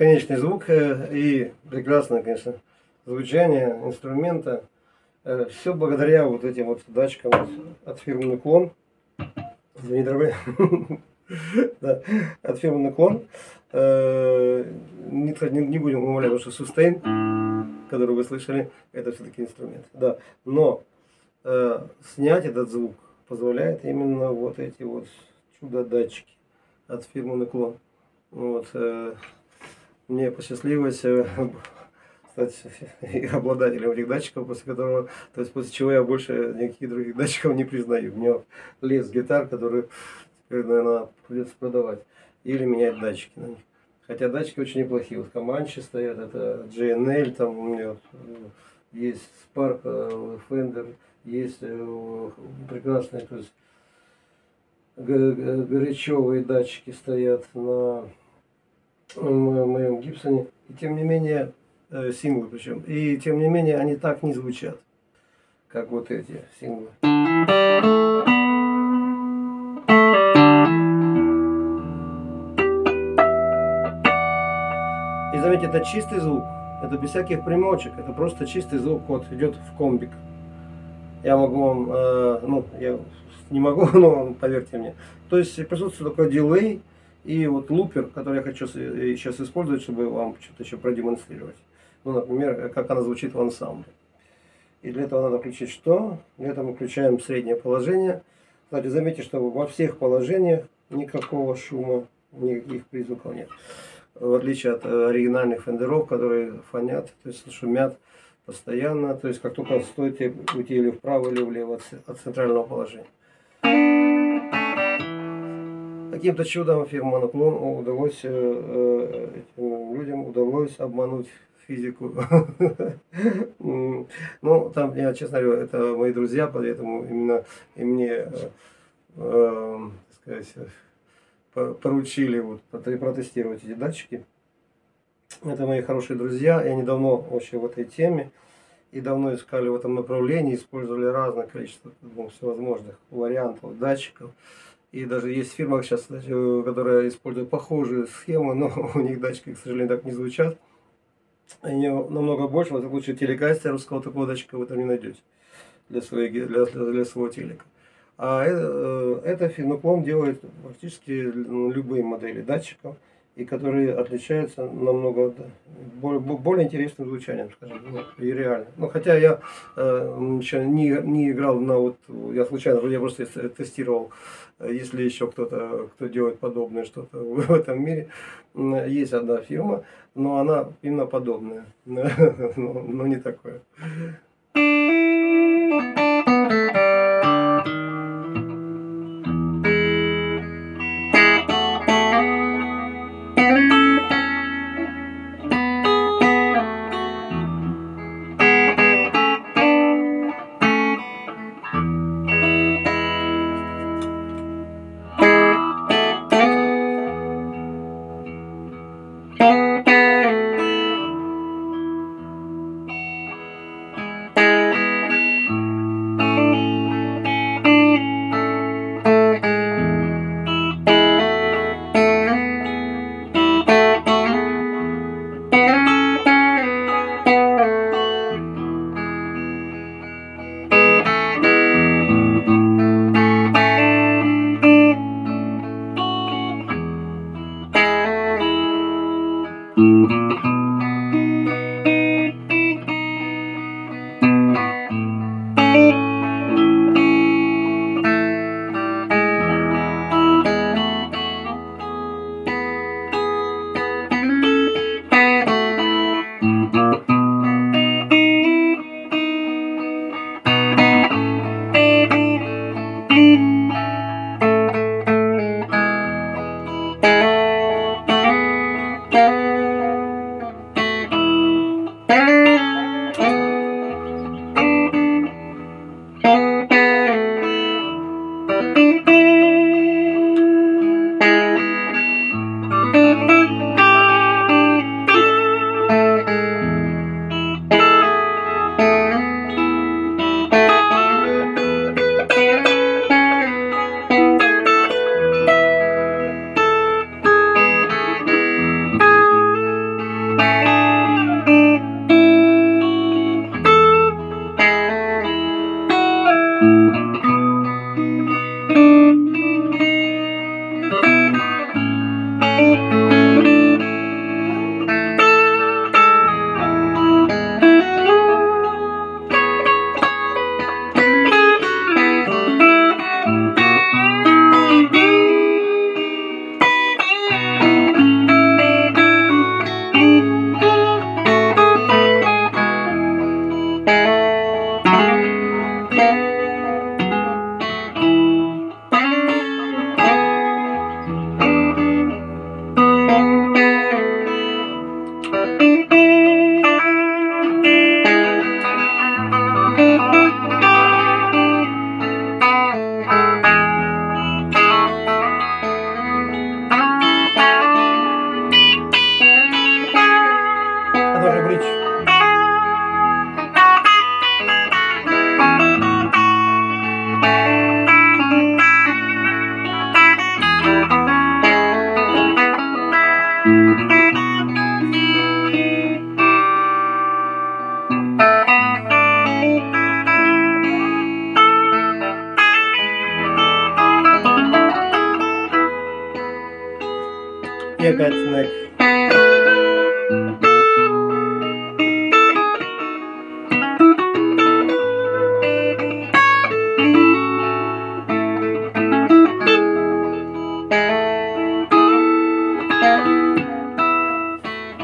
бесконечный звук э, и прекрасное, конечно, звучание инструмента. Э, Все благодаря вот этим вот датчикам от фирмы Наклон. Извини, дорогой. От фирмы Наклон. Э, Не, будем умолять, потому что сустейн, который вы слышали, это все-таки инструмент. Да, но снять этот звук позволяет именно вот эти вот чудо-датчики от фирмы Наклон. Вот, мне посчастливилось э, стать обладателем этих датчиков, после которого, то есть после чего я больше никаких других датчиков не признаю. У меня лес гитар, который наверное, придется продавать. Или менять датчики на них. Хотя датчики очень неплохие. Вот Команчи стоят, это JNL, там у меня э, есть Spark, э, Fender, есть прекрасные, то есть горячевые датчики стоят на мо- моем Гибсоне. И тем не менее, э, синглы причем, и тем не менее они так не звучат, как вот эти синглы. И заметьте, это чистый звук, это без всяких примочек, это просто чистый звук, вот идет в комбик. Я могу вам, э, ну, я не могу, но поверьте мне. То есть присутствует такой дилей и вот лупер, который я хочу э, сейчас использовать, чтобы вам что-то еще продемонстрировать. Ну, например, э, как она звучит в ансамбле. И для этого надо включить что? Для этого мы включаем среднее положение. Кстати, заметьте, что во всех положениях никакого шума, никаких призвуков нет. В отличие от э, оригинальных фендеров, которые фонят, то есть шумят постоянно. То есть как только стоит уйти или вправо, или влево от центрального положения. Каким-то чудом фирма Наклон удалось, э, э, этим людям удалось обмануть физику. Ну, там, я честно говорю, это мои друзья, поэтому именно и мне, э, э, так сказать, по- поручили вот проте- протестировать эти датчики. Это мои хорошие друзья, и они давно вообще в этой теме, и давно искали в этом направлении, использовали разное количество ну, всевозможных вариантов датчиков. И даже есть фирма сейчас, э, которая использует похожую схему, но у них датчики, к сожалению, так не звучат. Они намного больше, во всяком случае, телекастеровского такого датчика вы там не найдете для, своей, для, для своего телека. А э- э, эта фирма делает практически ну, любые модели датчиков, и которые отличаются намного более, более интересным звучанием, скажем, ну, и реально. Ну, хотя я э, не, не играл на вот, я случайно, я просто тестировал, если еще кто-то, кто делает подобное что-то в этом мире. Есть одна фирма, но она именно подобная, но, но не такое. Нек.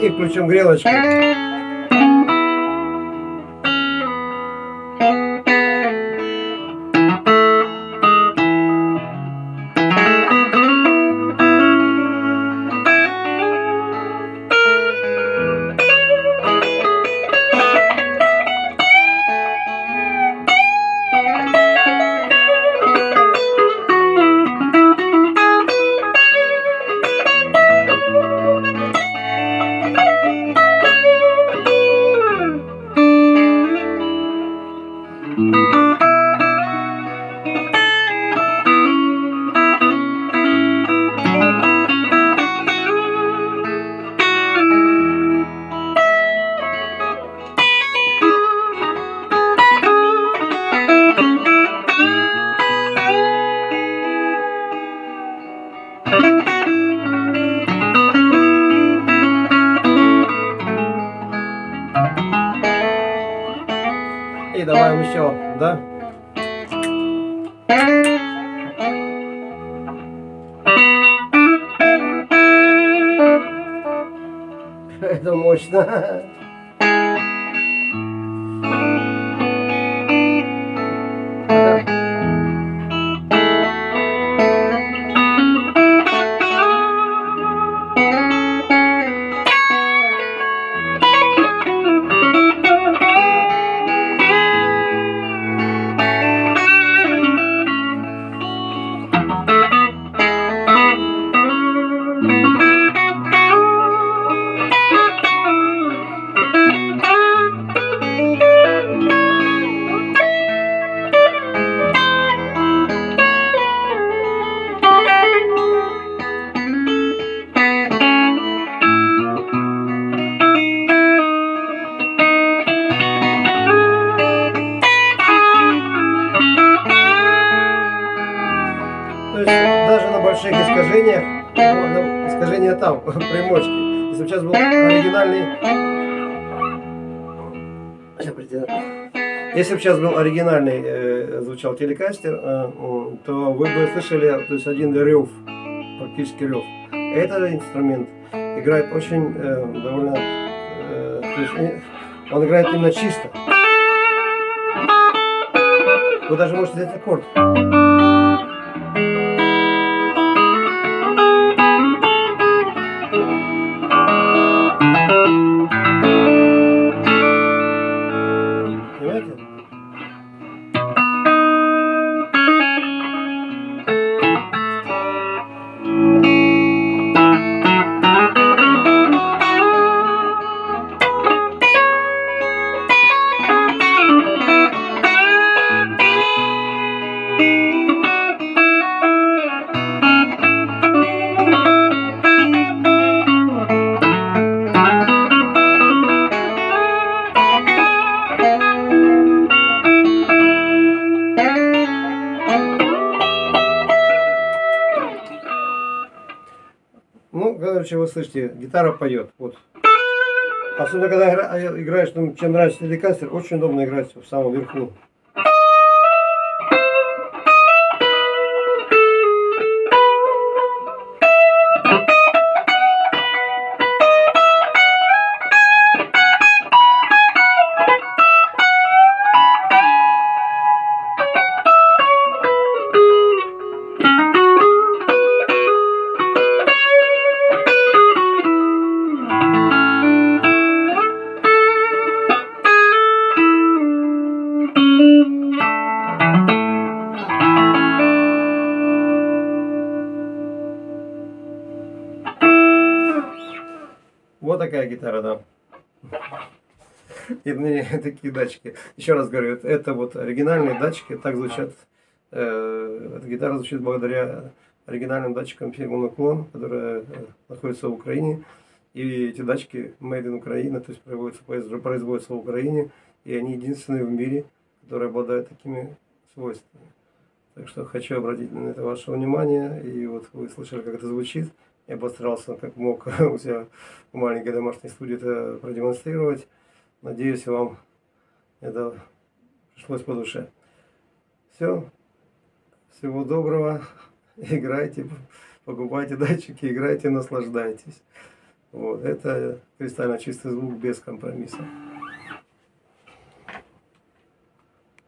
И включим грелочку. Еще, да? Это мощно. больших искажениях, ну, искажения там, примочки. Если бы сейчас был оригинальный... Если бы сейчас был оригинальный, э, звучал телекастер, э, то вы бы слышали, то есть один рев, практически рев. Этот инструмент играет очень э, довольно, э, есть э, он играет именно чисто. Вы даже можете взять аккорд. Короче, вы слышите, гитара поет. Вот. Особенно, когда игра- играешь, ну, чем нравится телекастер, очень удобно играть в самом верху. Вот такая гитара, да. И мне такие датчики. Еще раз говорю, это- вот оригинальные датчики, так звучат. э, Эта гитара звучит благодаря оригинальным датчикам фирмы Наклон, которая э, находится в Украине. И эти датчики made in Украина, то есть производятся, производятся в Украине. И они единственные в мире, которые обладают такими свойствами. Так что хочу обратить на это ваше внимание. И вот вы слышали, как это звучит. Я постарался как мог у себя в маленькой домашней студии это продемонстрировать. Надеюсь, вам это пришлось по душе. Все. Всего доброго. Играйте, покупайте датчики, играйте, наслаждайтесь. Вот. Это кристально чистый звук без компромисса.